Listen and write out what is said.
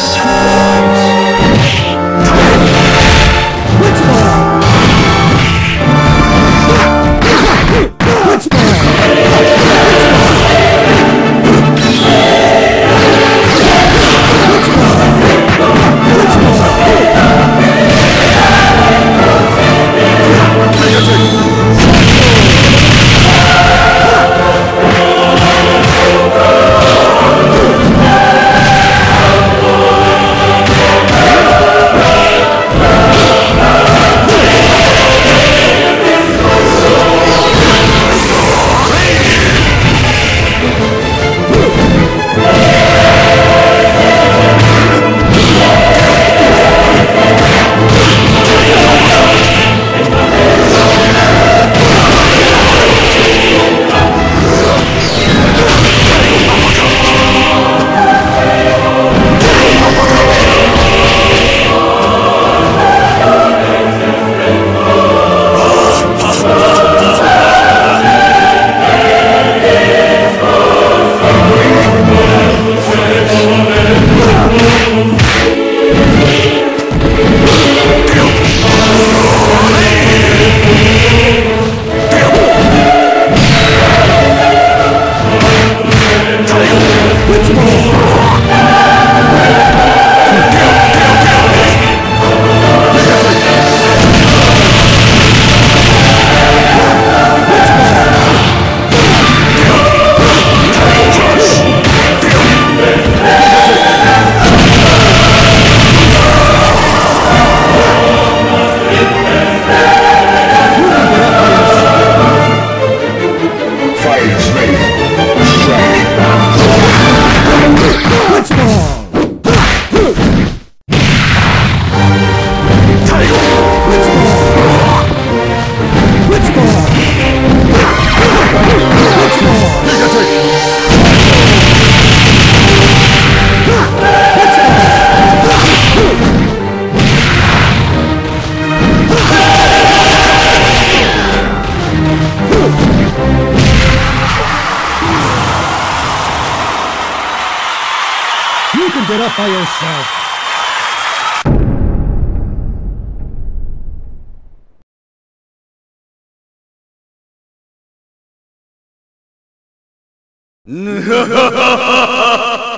Yes. Slaves made. Identify yourself.